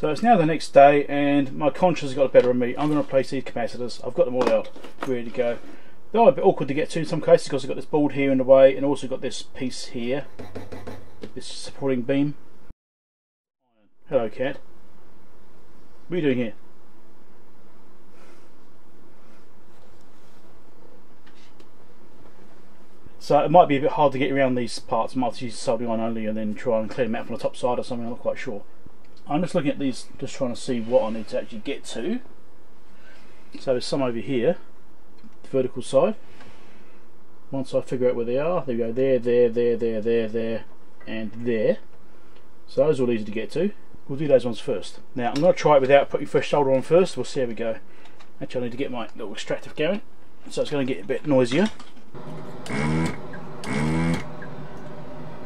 So it's now the next day and my conscience has got better of me. I'm going to replace these capacitors. I've got them all out, ready to go. They're a bit awkward to get to in some cases because I've got this board here in the way and also got this piece here, this supporting beam. Hello cat. What are you doing here? So it might be a bit hard to get around these parts. I might use soldering iron only and then try and clear them out from the top side or something, I'm not quite sure. I'm just looking at these, just trying to see what I need to actually get to. So there's some over here, vertical side. Once I figure out where they are, they go there, there, there, there, there, there, and there. So those are all easy to get to. We'll do those ones first. Now I'm going to try it without putting fresh solder on first. We'll see how we go. Actually I need to get my little extractor going. So it's going to get a bit noisier.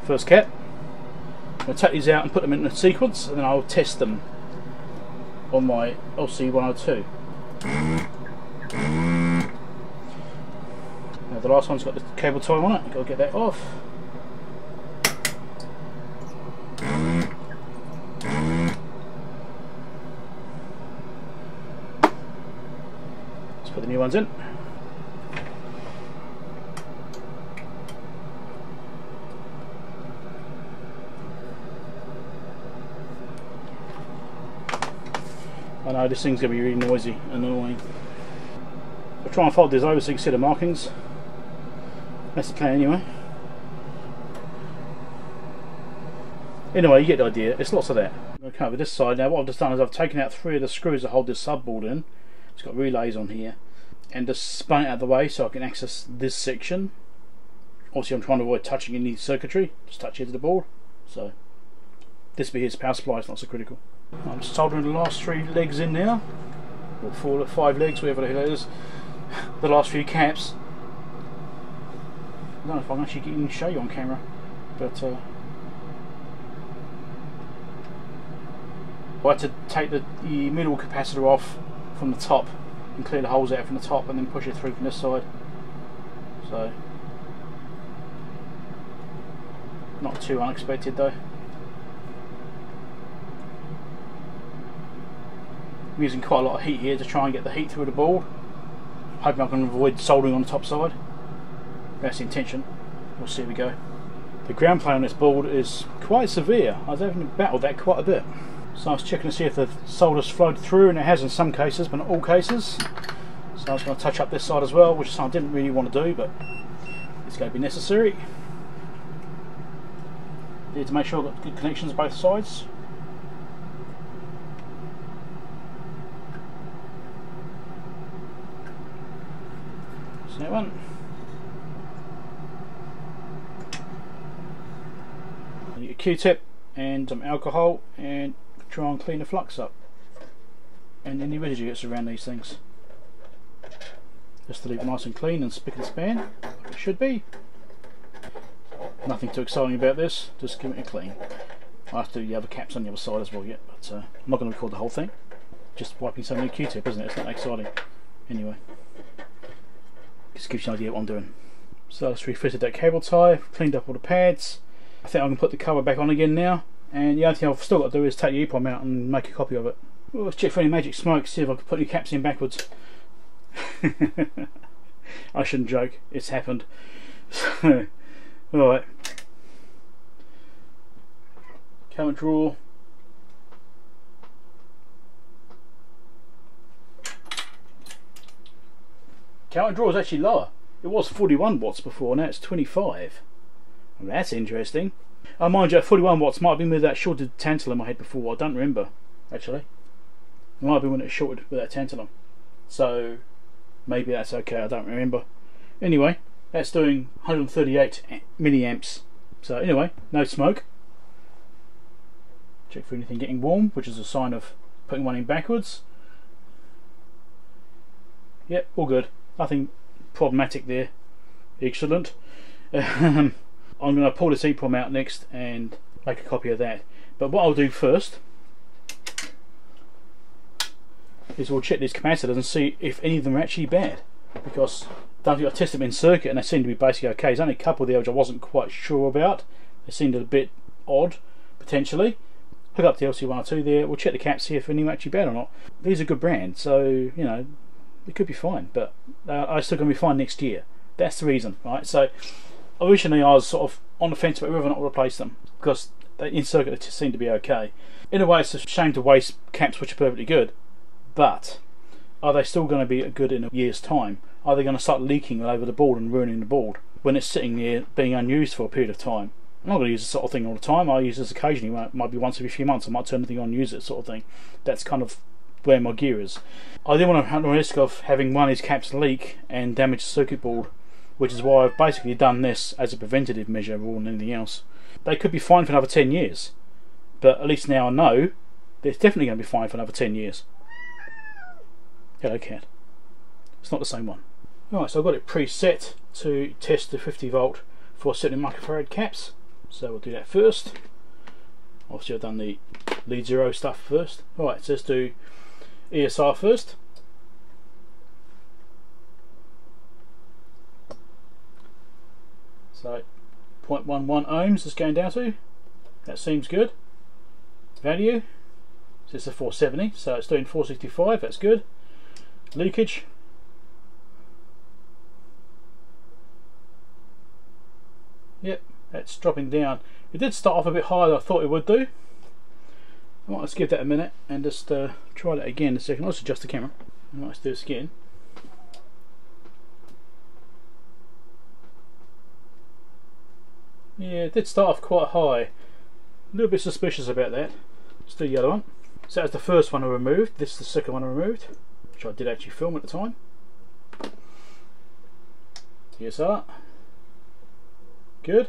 First cap. To take these out and put them in a sequence and then I'll test them on my LC102. Now the last one's got the cable tie on it, I've got to get that off. Let's put the new ones in. I know this thing's going to be really noisy annoying. I'll try and fold this over so you can see the markings. That's the plan anyway. Anyway, you get the idea. It's lots of that. I'm going to come over this side. Now what I've just done is I've taken out three of the screws that hold this subboard in. It's got relays on here. And just spun it out of the way so I can access this section. Obviously I'm trying to avoid touching any circuitry. Just touch of the board. So this be his power supply, it's not so critical. I'm soldering the last three legs in now, or four or five legs, whatever the hell it is. The last few caps. I don't know if I can actually even show you on camera, but uh, I had to take the, the middle capacitor off from the top and clear the holes out from the top and then push it through from this side. So, not too unexpected though. I'm using quite a lot of heat here to try and get the heat through the board. Hoping I can avoid soldering on the top side. That's the intention. We'll see how we go. The ground plane on this board is quite severe. I've having battled that quite a bit. So I was checking to see if the solder's flowed through and it has in some cases but not all cases. So I was going to touch up this side as well which I didn't really want to do but it's going to be necessary. Need to make sure I've got good connections both sides. One. You a Q-tip and some alcohol and try and clean the flux up and any residue that's around these things. Just to leave it nice and clean and spick and span, like it should be. Nothing too exciting about this, just give it a clean. I have to do the other caps on the other side as well yet, but uh, I'm not going to record the whole thing. Just wiping some new Q-tip, isn't it? It's not exciting. Anyway. Just gives you an idea what I'm doing. So I just refitted that cable tie, cleaned up all the pads. I think I can put the cover back on again now. And the only thing I've still got to do is take the EEPROM out and make a copy of it. Well, let's check for any magic smoke, see if I can put any caps in backwards. I shouldn't joke, it's happened. Alright. Current draw. Current draw is actually lower. It was 41 watts before, now it's 25. Well, that's interesting. Oh, mind you, 41 watts might have been with that shorted tantalum I had before. I don't remember, actually. It might have been when it shorted with that tantalum. So, maybe that's okay, I don't remember. Anyway, that's doing 138 milliamps. So, anyway, no smoke. Check for anything getting warm, which is a sign of putting one in backwards. Yep, all good. Nothing problematic there. Excellent. Um, I'm going to pull this EEPROM out next and make a copy of that. But what I'll do first is we'll check these capacitors and see if any of them are actually bad. Because I tested them in circuit and they seem to be basically okay. There's only a couple there which I wasn't quite sure about. They seemed a bit odd, potentially. hook up the LC102 there, we'll check the caps, here if any are actually bad or not. These are good brands, so, you know, it could be fine, but uh, I'm still going to be fine next year. That's the reason, right? So, originally I was sort of on the fence about whether or not to replace them, because in circuit they seem to be okay. In a way, it's a shame to waste caps which are perfectly good, but are they still going to be good in a year's time? Are they going to start leaking all over the board and ruining the board when it's sitting there being unused for a period of time? I'm not going to use this sort of thing all the time. I use this occasionally. It might be once every few months. I might turn the thing on and use it, sort of thing. That's kind of where my gear is. I didn't want to run the risk of having one of these caps leak and damage the circuit board, which is why I've basically done this as a preventative measure more than anything else. They could be fine for another 10 years, but at least now I know they're definitely going to be fine for another 10 years. Hello, cat. It's not the same one. Alright, so I've got it preset to test the 50 volt for setting microfarad caps. So we'll do that first. Obviously I've done the lead zero stuff first. Alright, so let's do ESR first. So 0.11 ohms is going down to. That seems good. Value. So it's a 470, so it's doing 465, that's good. Leakage. Yep, that's dropping down. It did start off a bit higher than I thought it would do. Right, let's give that a minute and just uh, try that again in a second. Let's adjust the camera. Right, let's do this again. Yeah, it did start off quite high. A little bit suspicious about that. Let's do the other one. So that's the first one I removed. This is the second one I removed, which I did actually film at the time. ESR. Good.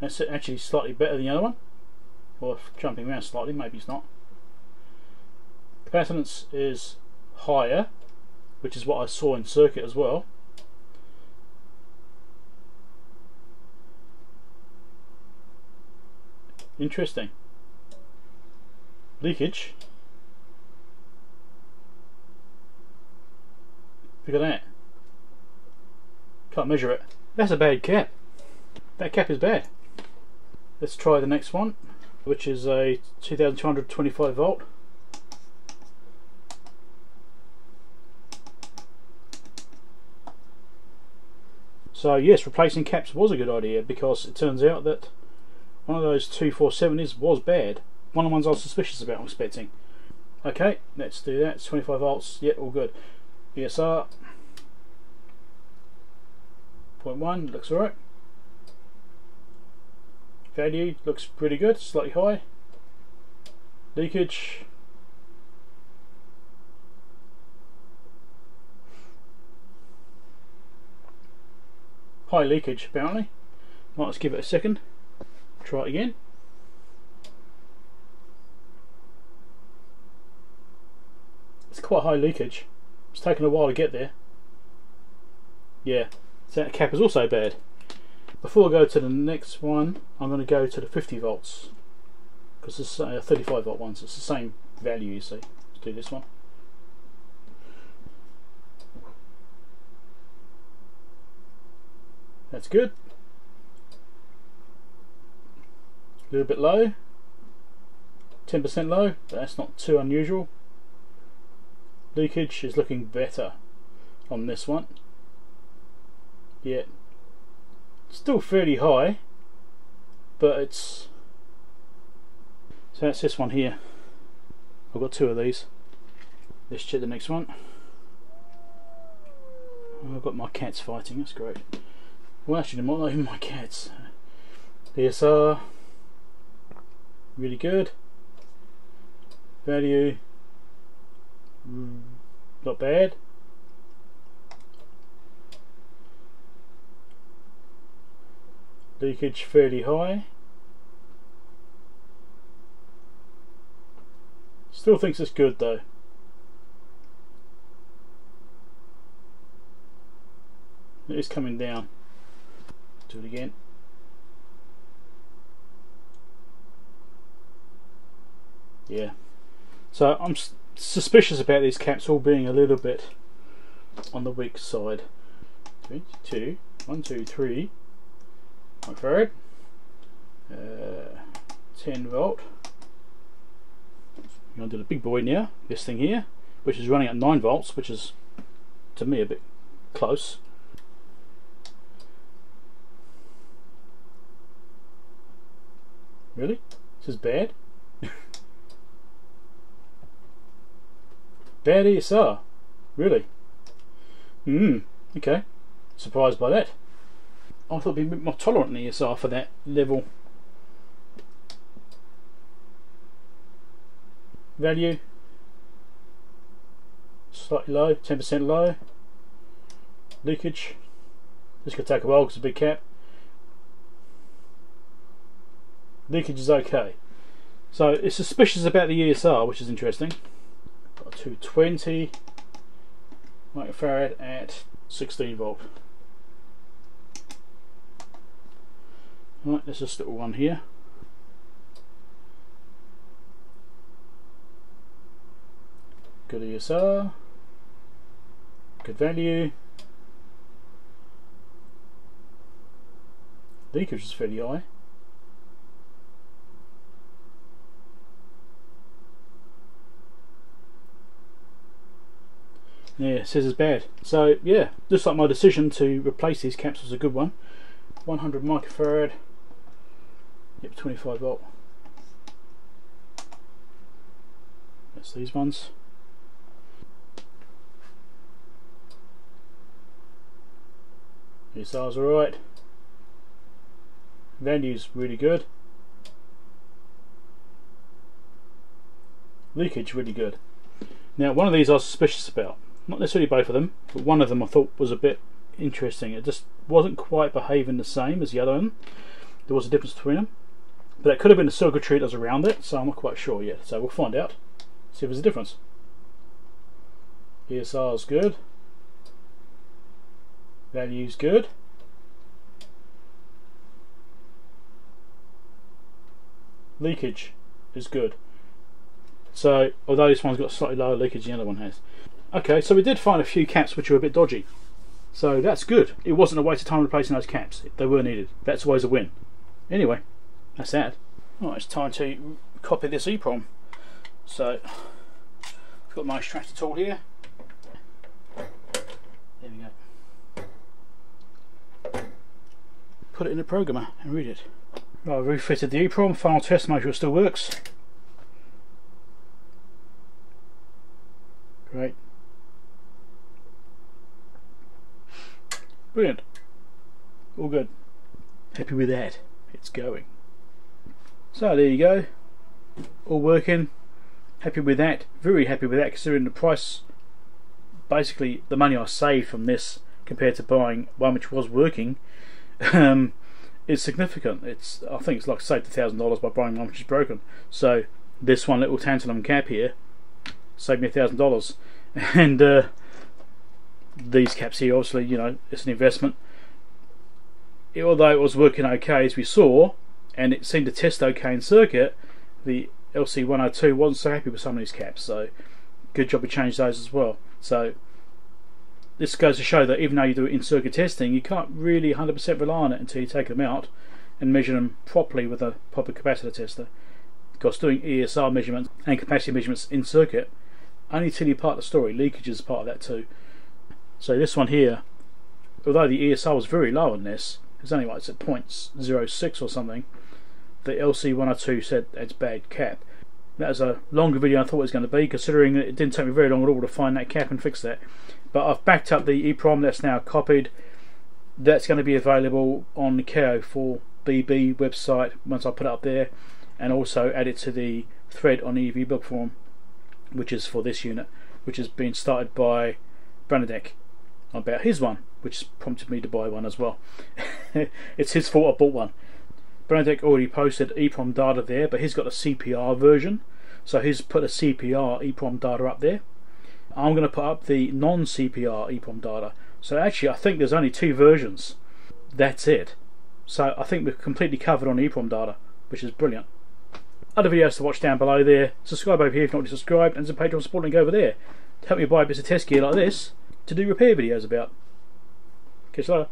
That's actually slightly better than the other one. Or jumping around slightly, maybe it's not. Capacitance is higher, which is what I saw in circuit as well. Interesting. Leakage. Look at that. Can't measure it. That's a bad cap. That cap is bad. Let's try the next one, which is a 2225 volt. So yes, replacing caps was a good idea because it turns out that one of those 2470s was bad. One of the ones I was suspicious about, I'm expecting. Okay, let's do that. It's 25 volts. Yeah, all good. ESR. 0.1, looks alright. Value looks pretty good, slightly high. Leakage. High leakage apparently. Might let's give it a second. Try it again. It's quite high leakage. It's taken a while to get there. Yeah, so that cap is also bad. Before I go to the next one, I'm going to go to the 50 volts because it's a 35 volt one, so it's the same value. You see. Let's do this one. That's good. A little bit low, 10% low, but that's not too unusual. Leakage is looking better on this one. Yeah, still fairly high, but it's so that's this one here. I've got two of these. Let's check the next one. I've got my cats fighting, that's great. Well actually not even my cats. ESR really good. Value, mm, not bad. Leakage fairly high. Still thinks it's good though. It is coming down. Do it again. Yeah. So I'm suspicious about these caps all being a little bit on the weak side. 22, 1, 2, 3, third. Uh, 10 volt. I'm going to do the big boy now, this thing here, which is running at 9 volts, which is to me a bit close. Really? This is bad? bad ESR? Really? Hmm, okay. Surprised by that. I thought be a bit more tolerant in ESR for that level. Value slightly low, 10% low. Leakage. This could take a while because it's a big cap. Leakage is okay. So it's suspicious about the ESR, which is interesting. Got 220 microfarad at 16 volt. Right, there's this little one here. Good ESR, good value. Leakage is fairly high. Yeah, says it's bad. So yeah, just like my decision to replace these caps was a good one. 100 microfarad. Yep, 25 volt. That's these ones. ESR's alright. Value's really good. Leakage really good. Now one of these I was suspicious about. Not necessarily both of them, but one of them I thought was a bit interesting. It just wasn't quite behaving the same as the other one. There was a difference between them. But it could have been the circuitry that was around it, so I'm not quite sure yet. So we'll find out. See if there's a difference. ESR is good. Value's good. Leakage is good. So, although this one's got slightly lower leakage than the other one has. Okay, so we did find a few caps which were a bit dodgy. So that's good. It wasn't a waste of time replacing those caps. They were needed. That's always a win. Anyway, that's that. Right, it's time to copy this EEPROM. So, I've got my extractor tool here. There we go. Put it in the programmer and read it. Right, I've refitted the EEPROM, final test, make sure it still works. Great. Brilliant. All good. Happy with that. It's going. So there you go. All working. Happy with that. Very happy with that considering the price, basically the money I saved from this compared to buying one which was working, um, is significant. It's I think it's like saved a thousand dollars by buying one which is broken. So this one little tantalum cap here saved me a thousand dollars, and uh, these caps here, obviously, you know, it's an investment. Although it was working okay as we saw, and it seemed to test okay in circuit, the LC102 wasn't so happy with some of these caps. So good job we changed those as well. So this goes to show that even though you do it in circuit testing, you can't really 100% rely on it until you take them out and measure them properly with a proper capacitor tester. Because doing ESR measurements and capacity measurements in circuit only tell you part of the story. Leakage is part of that too. So this one here, although the ESR was very low on this, it's only like it's at 0.06 or something, the LC102 said it's bad cap. That was a longer video than I thought it was going to be, considering it didn't take me very long at all to find that cap and fix that. But I've backed up the EEPROM that's now copied. That's going to be available on the KO4BB website once I put it up there, and also add it to the thread on the EEVblog Forum, which is for this unit, which has been started by branadic about his one, which prompted me to buy one as well. it's his fault I bought one. Branadek already posted EEPROM data there, but he's got a CPR version, so he's put a CPR EEPROM data up there. I'm going to put up the non-CPR EEPROM data. So actually, I think there's only two versions. That's it. So I think we're completely covered on EEPROM data, which is brilliant. Other videos to watch down below there. Subscribe over here if not subscribed, and there's a Patreon support link over there to help me buy a bits of test gear like this to do repair videos about. Catch you later.